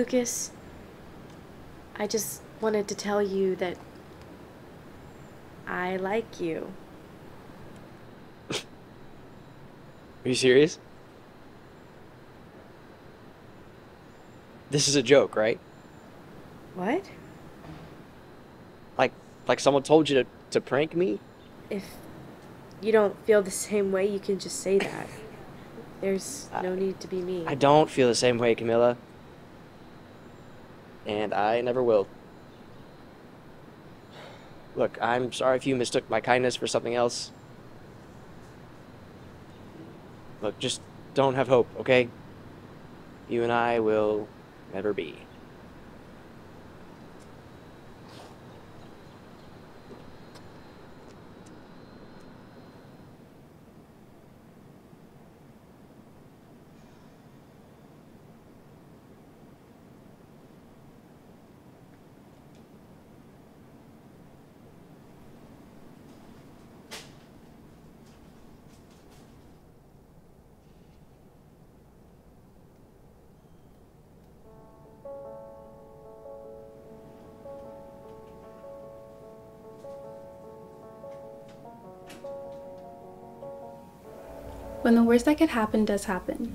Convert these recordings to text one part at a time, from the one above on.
Lucas, I just wanted to tell you that I like you. Are you serious? This is a joke, right? What? Like like someone told you to, to prank me? If you don't feel the same way, you can just say that. There's no need to be mean. I don't feel the same way, Camila. And I never will. Look, I'm sorry if you mistook my kindness for something else. Look, just don't have hope, okay? You and I will never be. When the worst that could happen does happen,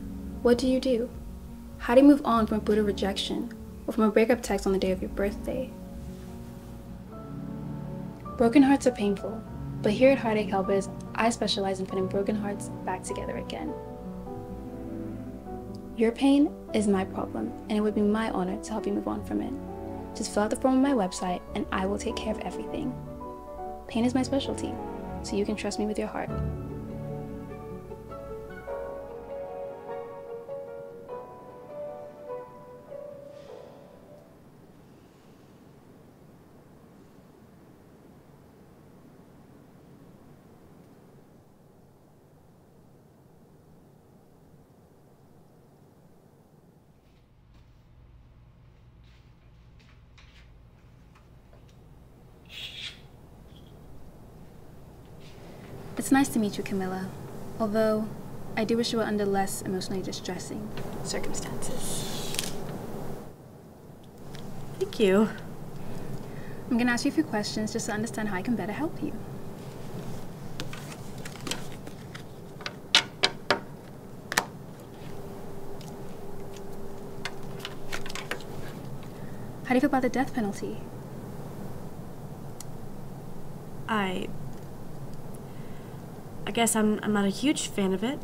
what do you do? How do you move on from a brutal rejection or from a breakup text on the day of your birthday? Broken hearts are painful, but here at Heartache Helpers, I specialize in putting broken hearts back together again. Your pain is my problem, and it would be my honor to help you move on from it. Just fill out the form on my website, and I will take care of everything. Pain is my specialty, so you can trust me with your heart. It's nice to meet you, Camila. Although, I do wish you were under less emotionally distressing circumstances. Thank you. I'm gonna ask you a few questions just to understand how I can better help you. How do you feel about the death penalty? I. Guess I'm, I'm not a huge fan of it.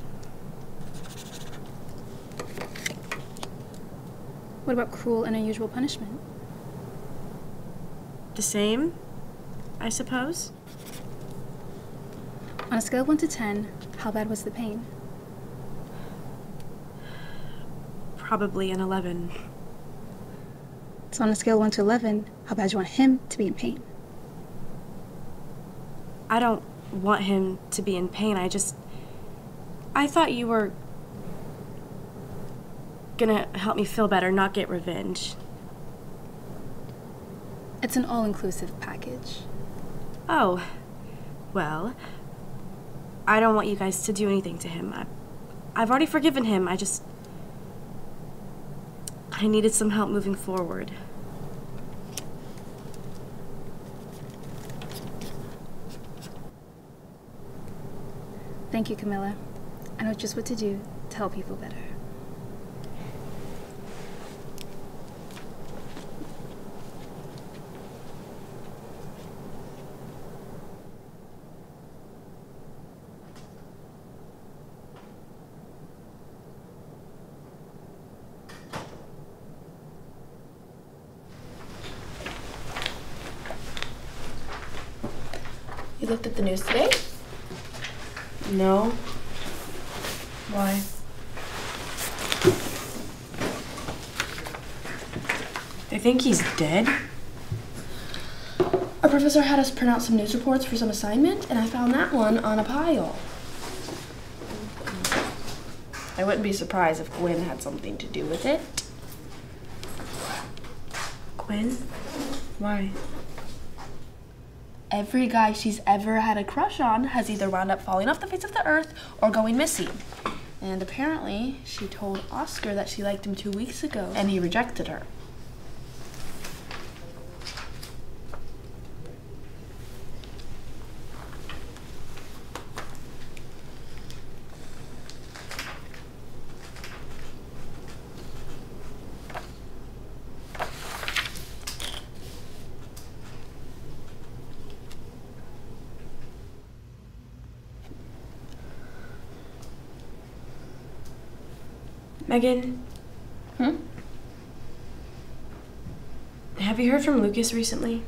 What about cruel and unusual punishment? The same, I suppose. On a scale of 1 to 10, how bad was the pain? Probably an 11. So on a scale of 1 to 11, how bad do you want him to be in pain? I don't want him to be in pain. I just. I thought you were. gonna help me feel better, not get revenge. It's an all-inclusive package. Oh. Well. I don't want you guys to do anything to him. I, I've already forgiven him. I just. I needed some help moving forward. Thank you, Camila. I know just what to do to help people better. You looked at the news today? No. Why? They think he's dead? Our professor had us print out some news reports for some assignment, and I found that one on a pile. I wouldn't be surprised if Gwen had something to do with it. Gwen? Why? Every guy she's ever had a crush on has either wound up falling off the face of the earth or going missing. And apparently, she told Oscar that she liked him two weeks ago, and he rejected her. Megan, Hmm? have you heard from Lucas recently?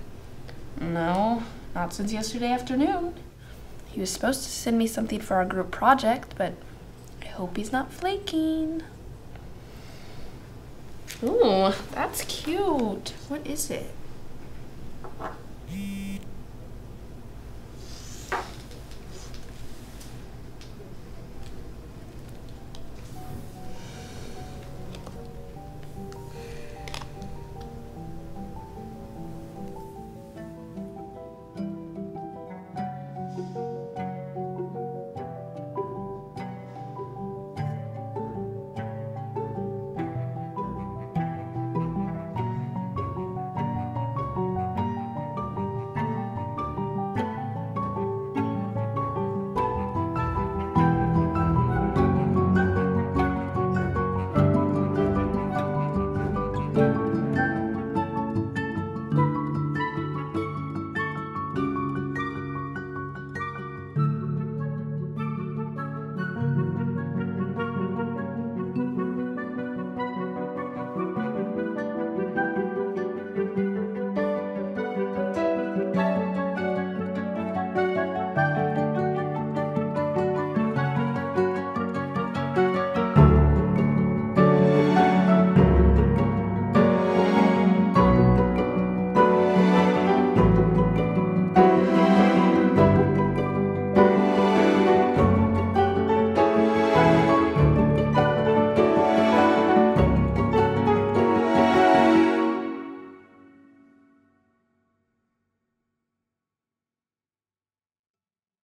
No, not since yesterday afternoon. He was supposed to send me something for our group project, but I hope he's not flaking. Ooh, that's cute. What is it?